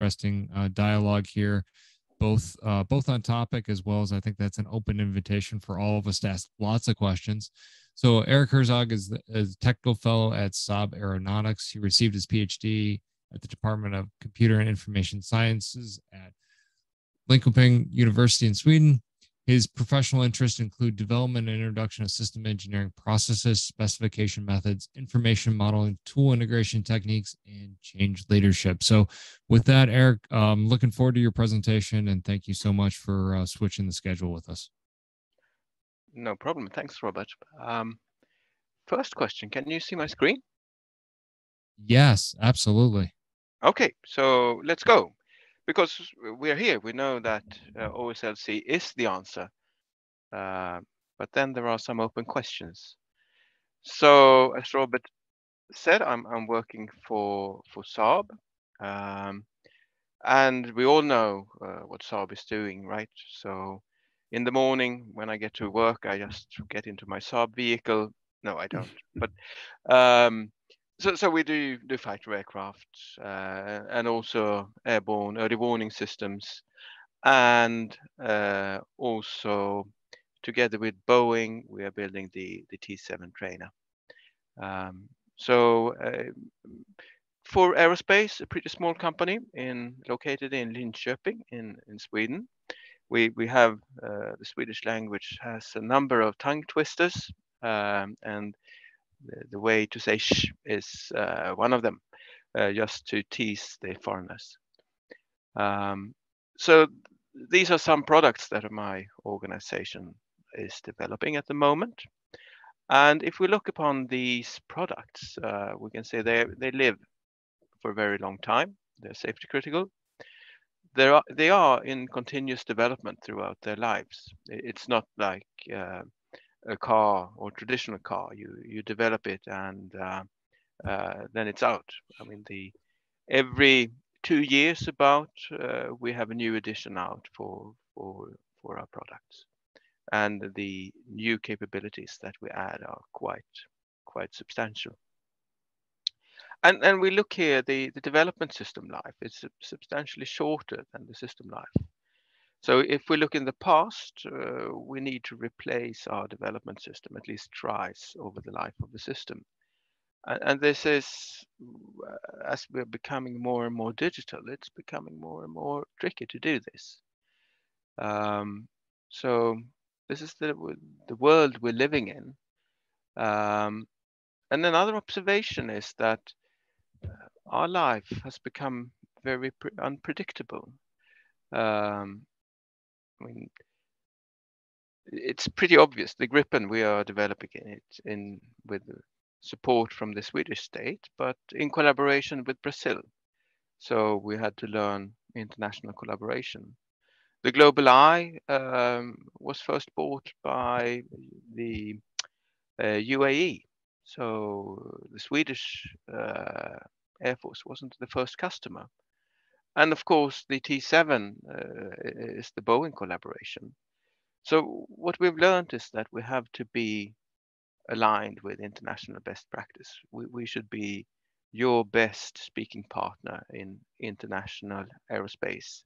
interesting uh, dialogue here, both uh, both on topic as well as I think that's an open invitation for all of us to ask lots of questions. So Erik Herzog is, is technical fellow at Saab Aeronautics. He received his PhD at the Department of Computer and Information Sciences at Linköping University in Sweden. His professional interests include development and introduction of system engineering processes, specification methods, information modeling, tool integration techniques, and change leadership. So, with that, Erik, um, looking forward to your presentation and thank you so much for uh, switching the schedule with us. No problem. Thanks, Robert. Um, first question Can you see my screen? Yes, absolutely. Okay, so let's go because we're here, we know that uh, OSLC is the answer. Uh, but then there are some open questions. So as Robert said, I'm, I'm working for, for Saab. Um, and we all know uh, what Saab is doing, right? So in the morning when I get to work, I just get into my Saab vehicle. No, I don't. but um, so, so we do do fighter aircraft uh, and also airborne early warning systems, and uh, also together with Boeing, we are building the the T7 trainer. Um, so uh, for aerospace, a pretty small company in located in Linköping in in Sweden. We we have uh, the Swedish language has a number of tongue twisters um, and the, way to say sh is uh, one of them, uh, just to tease the foreigners. Um, so these are some products that my organization is developing at the moment. And if we look upon these products, uh, we can say they they live for a very long time. They're safety critical. They are they are in continuous development throughout their lives. It's not like uh, a car or traditional car. You you develop it and uh, uh, then it's out. I mean, the every two years about uh, we have a new edition out for for for our products, and the new capabilities that we add are quite quite substantial. And and we look here the the development system life is substantially shorter than the system life. So if we look in the past, uh, we need to replace our development system at least twice over the life of the system. And, and this is, uh, as we're becoming more and more digital, it's becoming more and more tricky to do this. Um, so this is the, the world we're living in. Um, and another observation is that uh, our life has become very unpredictable. Um, I mean, it's pretty obvious. The Gripen we are developing it in with support from the Swedish state, but in collaboration with Brazil. So we had to learn international collaboration. The Global Eye um, was first bought by the uh, UAE. So the Swedish uh, Air Force wasn't the first customer. And of course, the T7 uh, is the Boeing collaboration. So what we've learned is that we have to be aligned with international best practice. We, we should be your best speaking partner in international aerospace,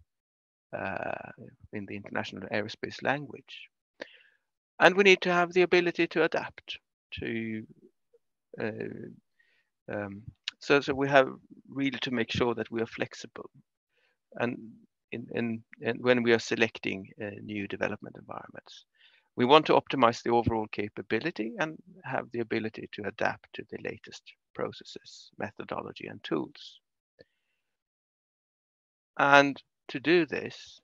uh, in the international aerospace language. And we need to have the ability to adapt to uh, um, so, so we have really to make sure that we are flexible and in, in, in when we are selecting uh, new development environments. We want to optimize the overall capability and have the ability to adapt to the latest processes, methodology, and tools. And to do this,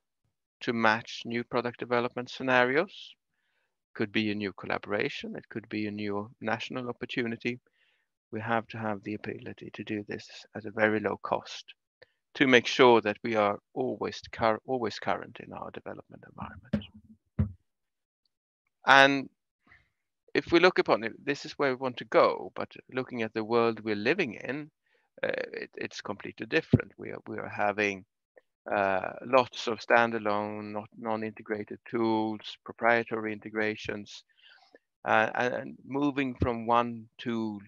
to match new product development scenarios, could be a new collaboration, it could be a new national opportunity. We have to have the ability to do this at a very low cost to make sure that we are always, cur always current in our development environment. And if we look upon it, this is where we want to go, but looking at the world we're living in, uh, it, it's completely different. We are, we are having uh, lots of standalone, not non-integrated tools, proprietary integrations, uh, and, and, moving from one tool,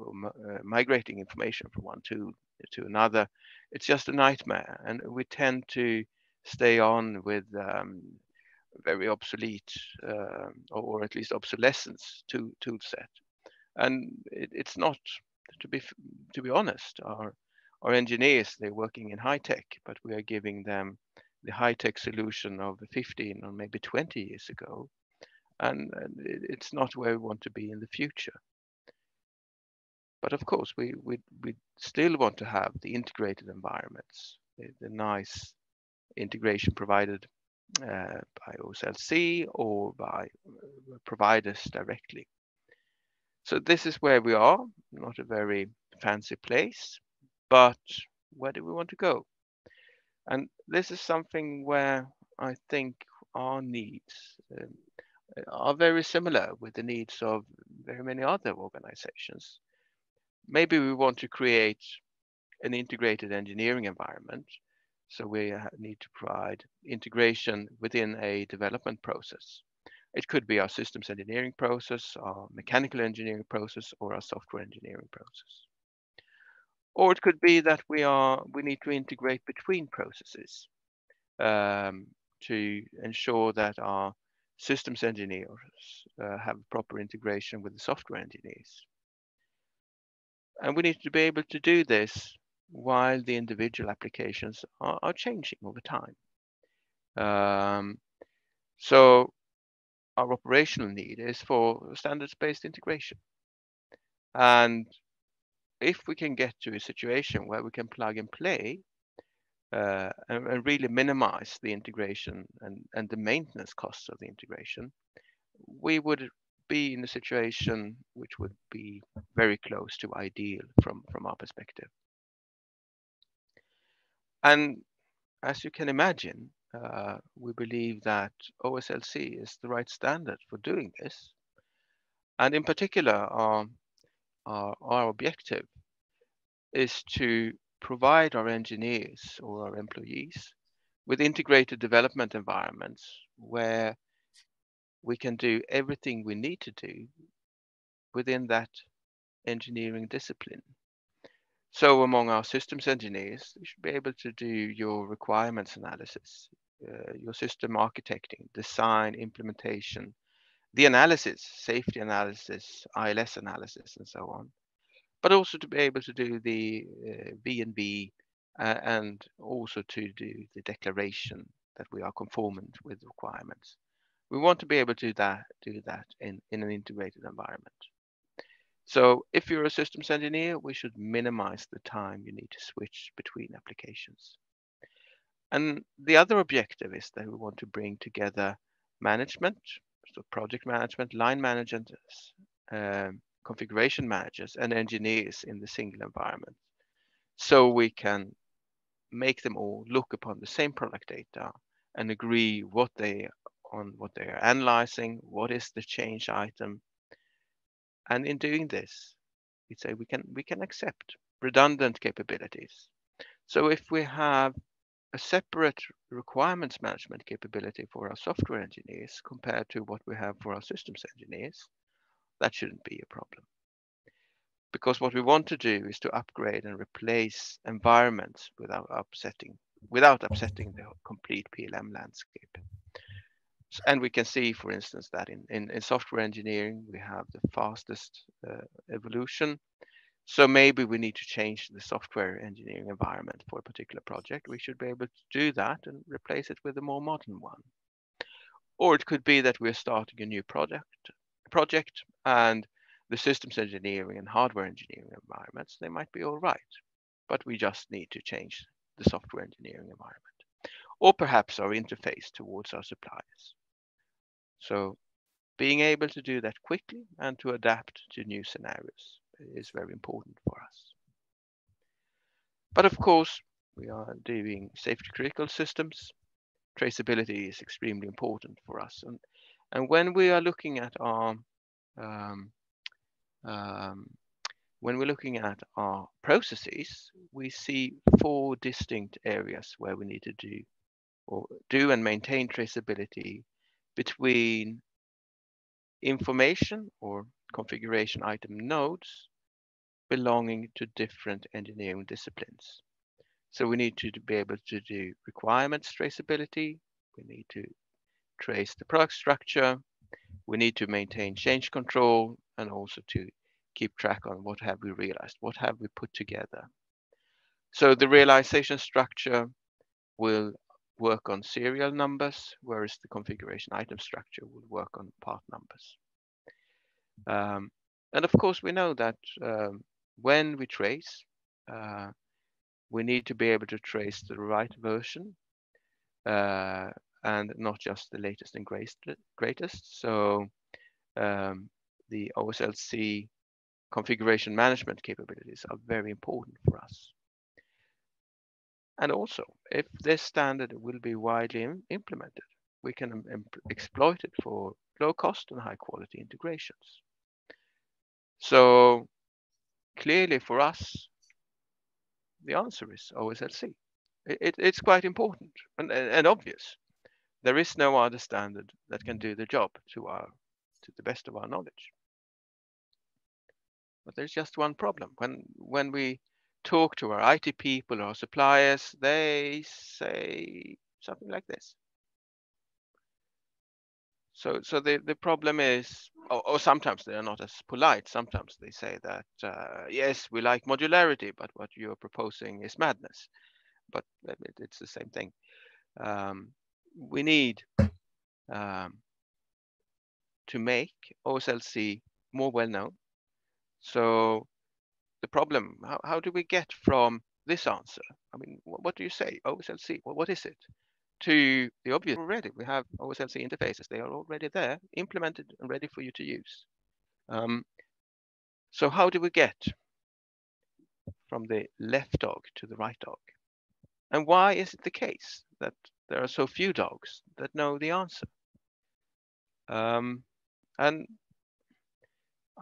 uh, migrating information from one tool to another, it's just a nightmare. And we tend to stay on with um, very obsolete uh, or at least obsolescence to tool set. And it, it's not, to be to be honest, our our engineers they're working in high tech, but we are giving them the high tech solution of 15 or maybe 20 years ago, and it's not where we want to be in the future. But of course, we, we, we still want to have the integrated environments, the, the nice integration provided uh, by OSLC or by uh, providers directly. So this is where we are, not a very fancy place, but where do we want to go? And this is something where I think our needs um, are very similar with the needs of very many other organizations maybe we want to create an integrated engineering environment. So we need to provide integration within a development process. It could be our systems engineering process, our mechanical engineering process, or our software engineering process. Or it could be that we are we need to integrate between processes um, to ensure that our systems engineers uh, have proper integration with the software engineers. And we need to be able to do this while the individual applications are, are changing over time. Um, so our operational need is for standards-based integration. And if we can get to a situation where we can plug and play uh, and, and, really minimize the integration and, and the maintenance costs of the integration, we would be in a situation which would be very close to ideal from, from our perspective. And as you can imagine, uh, we believe that OSLC is the right standard for doing this. And in particular, our, our, our objective is to provide our engineers or our employees with integrated development environments where we can do everything we need to do within that engineering discipline. So among our systems engineers, you should be able to do your requirements analysis, uh, your system architecting, design, implementation, the analysis, safety analysis, ILS analysis, and so on. But also to be able to do the uh, V&V uh, and also to do the declaration that we are conformant with requirements. We want to be able to do that, do that in, in an integrated environment. So if you're a systems engineer, we should minimize the time you need to switch between applications. And the other objective is that we want to bring together management, so project management, line managers, um, configuration managers, and engineers in the single environment. So we can make them all look upon the same product data and agree what they on what they are analyzing, what is the change item. And in doing this, we say we can we can accept redundant capabilities. So if we have a separate requirements management capability for our software engineers compared to what we have for our systems engineers, that shouldn't be a problem. Because what we want to do is to upgrade and replace environments without upsetting without upsetting the complete PLM landscape. And we can see, for instance, that in, in, in software engineering, we have the fastest uh, evolution. So maybe we need to change the software engineering environment for a particular project. We should be able to do that and replace it with a more modern one. Or it could be that we're starting a new project, project and the systems engineering and hardware engineering environments, they might be all right, but we just need to change the software engineering environment or perhaps our interface towards our suppliers. So being able to do that quickly and to adapt to new scenarios is very important for us. But of course, we are doing safety critical systems. Traceability is extremely important for us. And, and when we are looking at our um, um, when we're looking at our processes, we see four distinct areas where we need to do or do and maintain traceability between information or configuration item nodes belonging to different engineering disciplines. So we need to be able to do requirements traceability. We need to trace the product structure. We need to maintain change control and also to keep track on what have we realized, what have we put together. So the realization structure will work on serial numbers, whereas the configuration item structure will work on part numbers. Um, and of course, we know that um, when we trace, uh, we need to be able to trace the right version uh, and not just the latest and greatest. So um, the OSLC configuration management capabilities are very important for us. And also, if this standard will be widely implemented, we can exploit it for low cost and high quality integrations. So clearly for us, the answer is OSLC. It, it, it's quite important and, and obvious. There is no other standard that can do the job to our to the best of our knowledge. But there's just one problem. When when we talk to our IT people or suppliers, they say something like this. So, so the, the problem is, or, or, sometimes they are not as polite. Sometimes they say that, uh, yes, we like modularity, but what you're proposing is madness. But it, it's the same thing. Um, we need um, to make OSLC more well known. So the problem, how, how do we get from this answer? I mean, what, what do you say? OSLC, well, what is it? to the obvious already. We have OSLC interfaces. They are already there, implemented and ready for you to use. Um, so how do we get from the left dog to the right dog? And why is it the case that there are so few dogs that know the answer? Um, and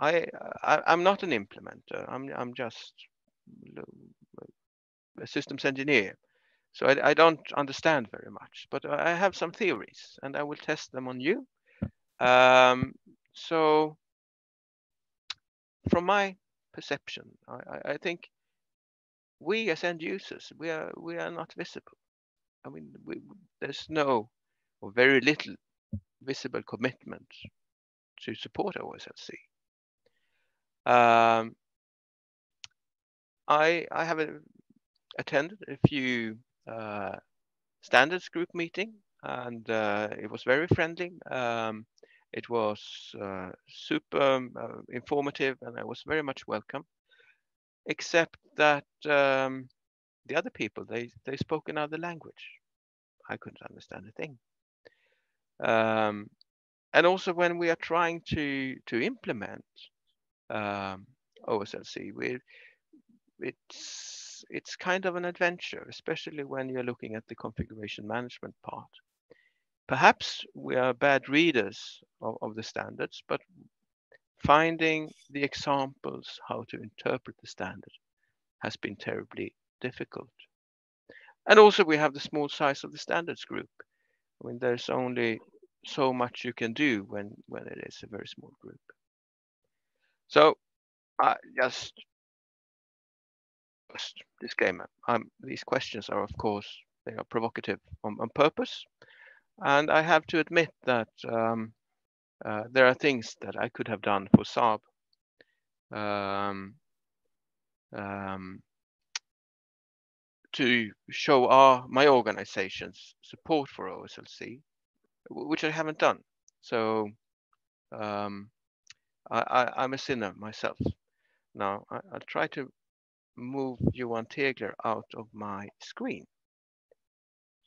I, I am not an implementer. I'm I'm just a systems engineer. So I, I, don't understand very much, but I have some theories and I will test them on you. Um, so from my perception, I, I, think we as end users, we are, we are not visible. I mean, we, there's no or very little visible commitment to support OSLC. Um, I, I have a, attended a few uh, standards group meeting, and uh, it was very friendly. Um, it was uh, super um, informative, and I was very much welcome. Except that um, the other people they they spoke another language. I couldn't understand a thing. Um, and also when we are trying to to implement um, OSLC, we it's it's kind of an adventure, especially when you're looking at the configuration management part. Perhaps we are bad readers of, of the standards, but finding the examples how to interpret the standard has been terribly difficult. And also we have the small size of the standards group. I mean, there's only so much you can do when, when it is a very small group. So just first disclaimer. Um, these questions are, of course, they are provocative on, on purpose. And I have to admit that um, uh, there are things that I could have done for Saab. Um, um, to show our my organization's support for OSLC, which I haven't done. So um, I, am a sinner myself. Now I, will try to move Johan Tegler out of my screen.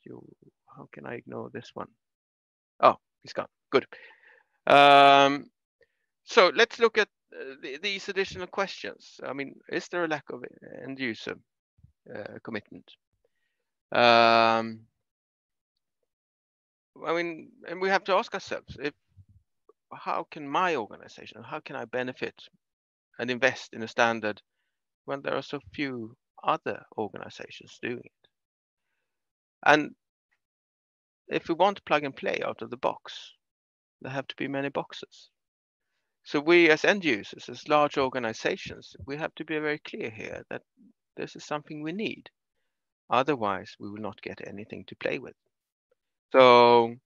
You, how can I ignore this one? Oh, he's gone. Good. Um, so let's look at uh, the, these additional questions. I mean, is there a lack of end user uh, commitment? Um, I mean, and we have to ask ourselves if how can my organization, how can I benefit and invest in a standard when there are so few other organizations doing it. And if we want plug and play out of the box, there have to be many boxes. So we as end users, as large organizations, we have to be very clear here that this is something we need. Otherwise, we will not get anything to play with. So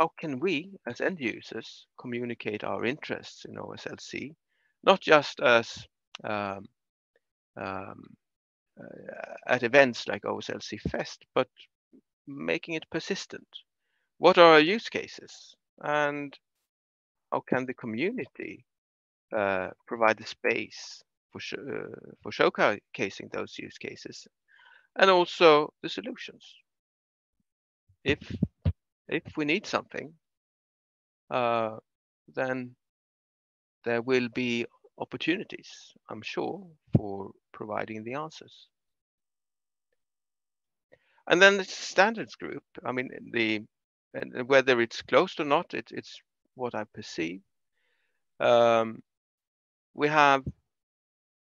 how can we as end users communicate our interests in OSLC, not just as um, um, uh, at events like OSLC Fest, but making it persistent. What are our use cases? And how can the community uh, provide the space for, sh uh, for showcasing those use cases and also the solutions. If if we need something, uh, then there will be opportunities, I'm sure, for providing the answers. And then the standards group, I mean, the and whether it's closed or not, it, it's what I perceive. Um, we have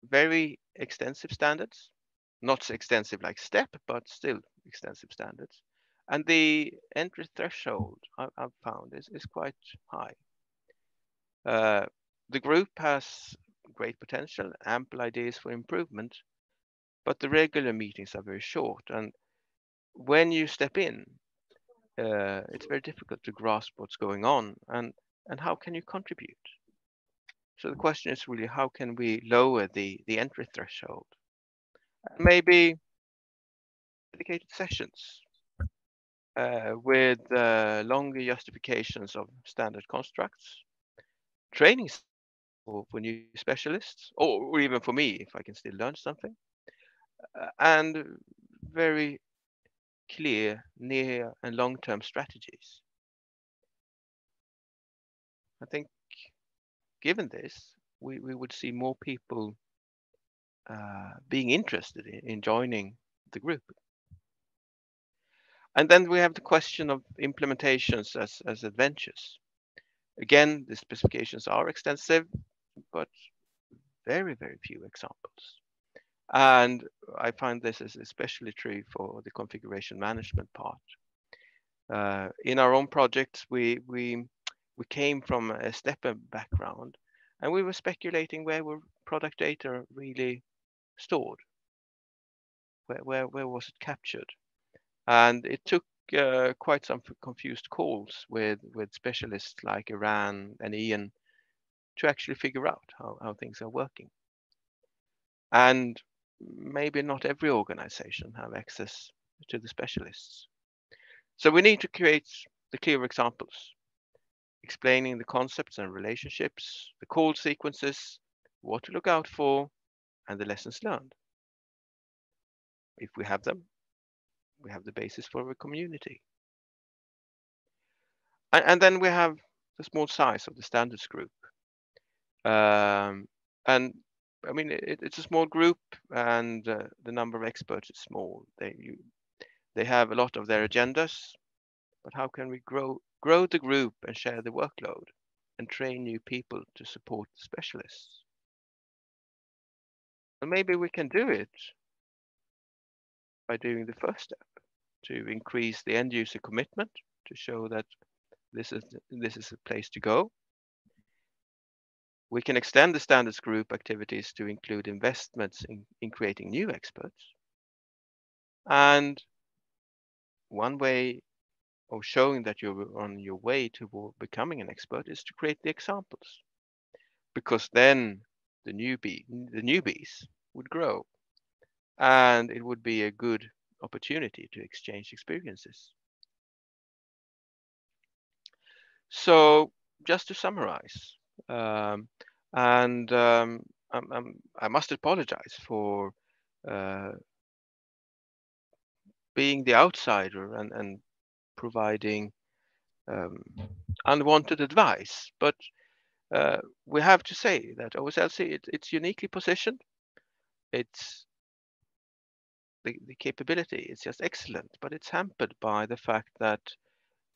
very extensive standards, not extensive like STEP, but still extensive standards. And the entry threshold I, have found is, is quite high. Uh, the group has great potential, ample ideas for improvement, but the regular meetings are very short. And when you step in, uh, it's very difficult to grasp what's going on and, and how can you contribute? So the question is really how can we lower the, the entry threshold? Maybe dedicated sessions uh, with uh, longer justifications of standard constructs, training for, new specialists, or, or, even for me if I can still learn something, uh, and very clear near and long-term strategies. I think given this, we, we would see more people uh, being interested in, in joining the group. And then we have the question of implementations as, as adventures. Again, the specifications are extensive, but very, very few examples. And I find this is especially true for the configuration management part. Uh, in our own projects, we, we, we came from a stepper background and we were speculating where were product data really stored? Where, where, where was it captured? And it took uh, quite some confused calls with, with specialists like Iran and Ian to actually figure out how, how things are working. And maybe not every organization have access to the specialists. So we need to create the clear examples, explaining the concepts and relationships, the call sequences, what to look out for, and the lessons learned. If we have them, we have the basis for a community. And, and then we have the small size of the standards group. Um, and I mean, it, it's a small group, and uh, the number of experts is small. They you, they have a lot of their agendas, but how can we grow grow the group and share the workload, and train new people to support the specialists? And maybe we can do it by doing the first step to increase the end user commitment to show that this is this is a place to go we can extend the standards group activities to include investments in, in creating new experts. And one way of showing that you're on your way to becoming an expert is to create the examples. Because then the newbie, the newbies would grow and it would be a good opportunity to exchange experiences. So just to summarize, um, and um, I'm, I'm, i must apologize for uh, being the outsider and, and providing um, unwanted advice. But uh, we have to say that OSLC, it, it's uniquely positioned. It's the, the capability is just excellent, but it's hampered by the fact that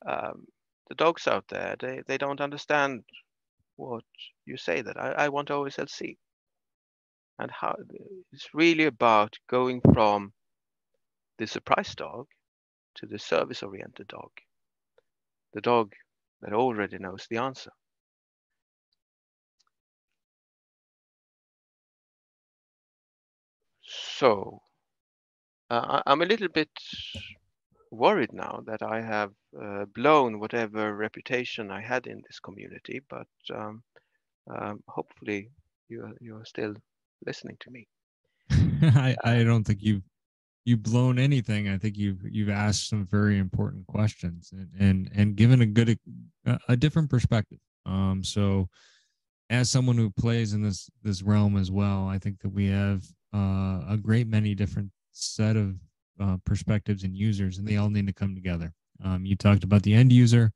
um, the dogs out there, they, they don't understand what you say that I, I want OSLC. And how it's really about going from the surprise dog to the service oriented dog, the dog that already knows the answer. So uh, I'm a little bit worried now that I have uh, blown whatever reputation I had in this community, but um, um, hopefully you you are still listening to me. I, I don't think you've you've blown anything. I think you've you've asked some very important questions and and, and given a good a, a different perspective. Um, so as someone who plays in this this realm as well, I think that we have uh, a great many different set of uh, perspectives and users, and they all need to come together. Um, you talked about the end user.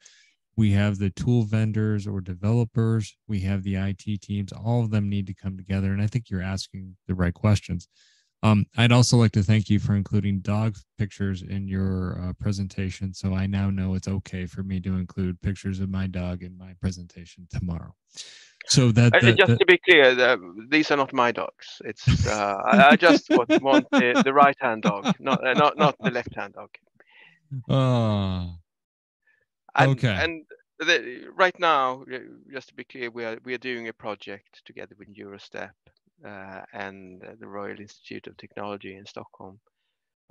We have the tool vendors or developers. We have the IT teams. All of them need to come together. And I think you're asking the right questions. Um, I'd also like to thank you for including dog pictures in your uh, presentation. So I now know it's okay for me to include pictures of my dog in my presentation tomorrow. So that, uh, just that, to be clear, uh, these are not my dogs. It's uh, I, I, just want, want the, the right hand dog, not uh, not not the left hand dog. Oh, and, okay. And the, right now, just to be clear, we are we are doing a project together with Eurostep uh, and the Royal Institute of Technology in Stockholm,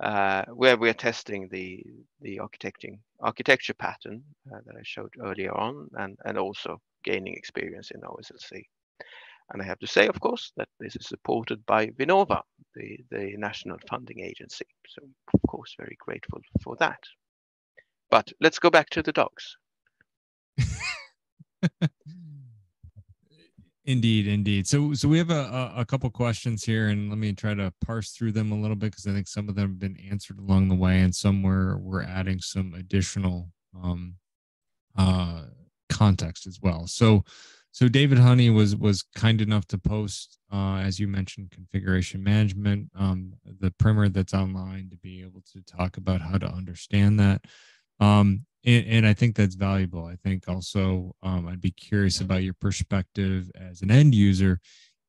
uh, where we are testing the the architecting architecture pattern uh, that I showed earlier on, and and also gaining experience in OSLC. And I have to say, of course, that this is supported by Vinnova, the, the national funding agency. So, of course, very grateful for that. But let's go back to the dogs. Indeed, indeed. So, so we have a, a, couple questions here, and let me try to parse through them a little bit because I think some of them have been answered along the way, and somewhere we're adding some additional um, uh, context as well. So, so David Honey was was kind enough to post, uh, as you mentioned, configuration management, um, the primer that's online to be able to talk about how to understand that. Um, and, and, I think that's valuable. I think also um, I'd be curious about your perspective as an end user.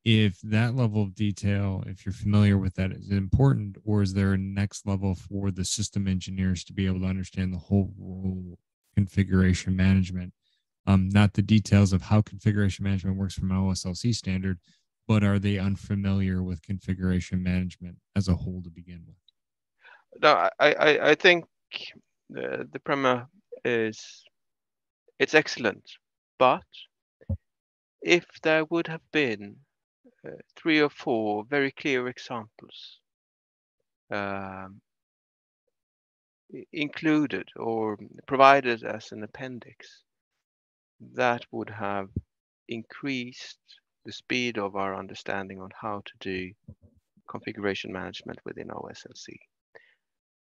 If that level of detail, if you're familiar with that, is important, or is there a next level for the system engineers to be able to understand the whole role configuration management um, not the details of how configuration management works from an OSLC standard, but are they unfamiliar with configuration management as a whole to begin with? No, I, I, I think the, the primer is it's excellent, but if there would have been uh, three or four very clear examples um, included or provided as an appendix, that would have increased the speed of our understanding on how to do configuration management within OSLC.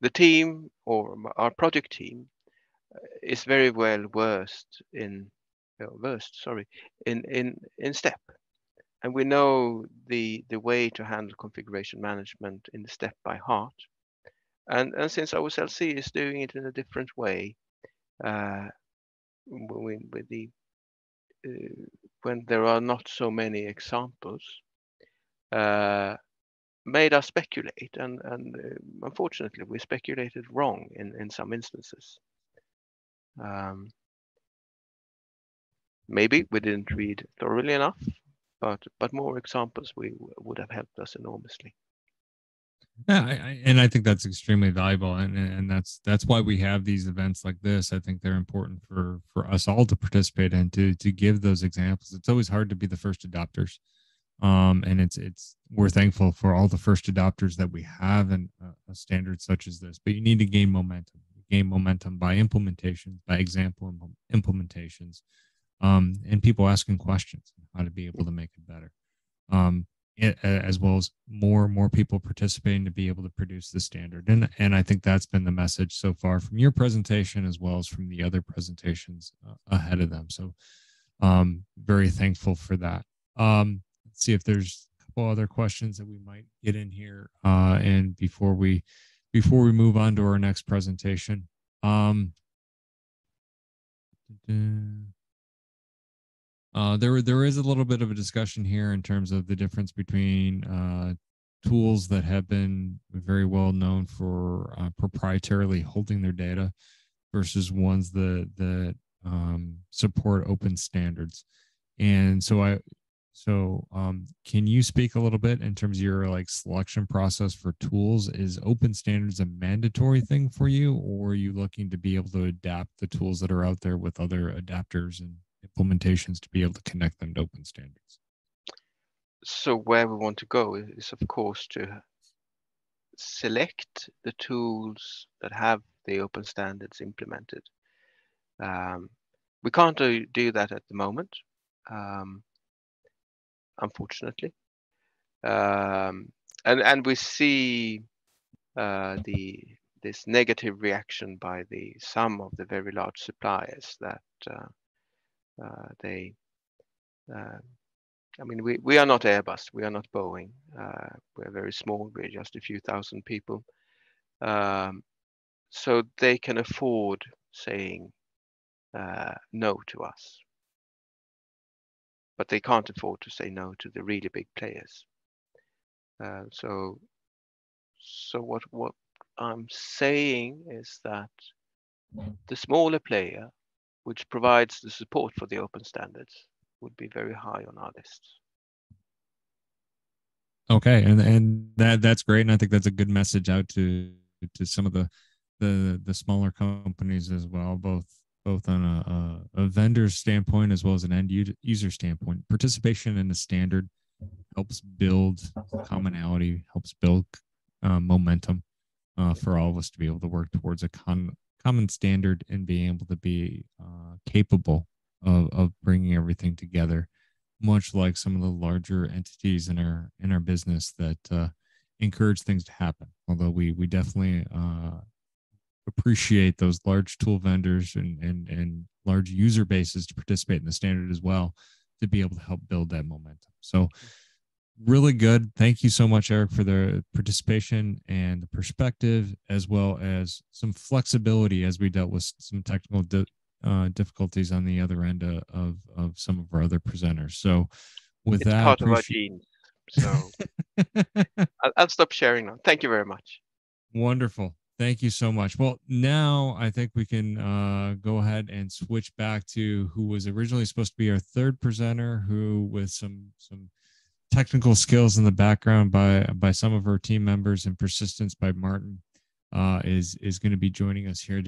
The team or our project team uh, is very well versed in versed sorry in in in STEP and we know the the way to handle configuration management in the STEP by heart and and since OSLC is doing it in a different way uh, with, with the uh, when there are not so many examples uh, made us speculate. And and uh, unfortunately we speculated wrong in in some instances. Um, maybe we didn't read thoroughly enough but but more examples we would have helped us enormously yeah, I, I, and I think that's extremely valuable, and and that's that's why we have these events like this. I think they're important for for us all to participate in to to give those examples. It's always hard to be the first adopters, um, and it's it's we're thankful for all the first adopters that we have in a, a standard such as this. But you need to gain momentum. gain momentum by implementations, by example implementations, um, and people asking questions how to be able to make it better. Um, as well as more and more people participating to be able to produce the standard. And, and I think that's been the message so far from your presentation as well as from the other presentations uh, ahead of them. So um, very thankful for that. Um, let's see if there's a couple other questions that we might get in here. Uh, and before we, before we move on to our next presentation, um, uh, there, there is a little bit of a discussion here in terms of the difference between uh, tools that have been very well known for uh, proprietarily holding their data versus ones that that um, support open standards. And so I, So, um, can you speak a little bit in terms of your like selection process for tools? Is open standards a mandatory thing for you, or are you looking to be able to adapt the tools that are out there with other adapters and implementations to be able to connect them to open standards? So where we want to go is, of course, to select the tools that have the open standards implemented. Um, we can't do, do that at the moment. Um, unfortunately. Um, and and we see uh, the this negative reaction by the some of the very large suppliers that uh, they. Uh, I mean, we, we are not Airbus, we are not Boeing. Uh, we're very small. We're just a few thousand people. Um, so they can afford saying uh, no to us but they can't afford to say no to the really big players. Uh, so, so what what I'm saying is that the smaller player, which provides the support for the open standards, would be very high on our list. Okay, and and that that's great, and I think that's a good message out to to some of the the the smaller companies as well, both both on a, a, a vendor standpoint as well as an end user standpoint. Participation in the standard helps build commonality, helps build uh, momentum uh, for all of us to be able to work towards a con- common standard and being able to be uh, capable of, of bringing everything together, much like some of the larger entities in our in our business that uh, encourage things to happen. Although we we definitely uh, appreciate those large tool vendors and, and, and large user bases to participate in the standard as well to be able to help build that momentum. So, really good. Thank you so much, Erik, for the participation and the perspective, as well as some flexibility as we dealt with some technical di- uh, difficulties on the other end of, of, of some of our other presenters. So, with it's that, part of our genes. So, I'll, I'll stop sharing now. Thank you very much. Wonderful. Thank you so much. Well, now I think we can uh, go ahead and switch back to who was originally supposed to be our third presenter, who with some some technical skills in the background by by some of our team members and persistence by Martin uh, is is going to be joining us here.